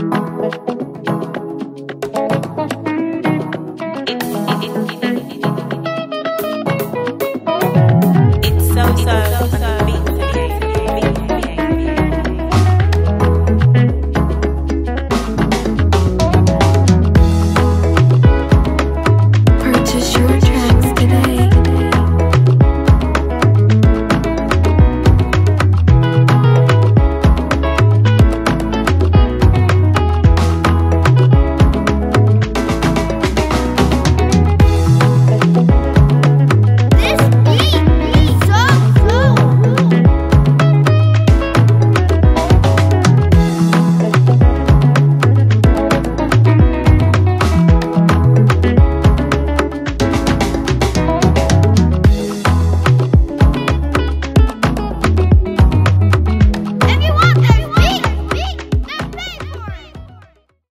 It's so so.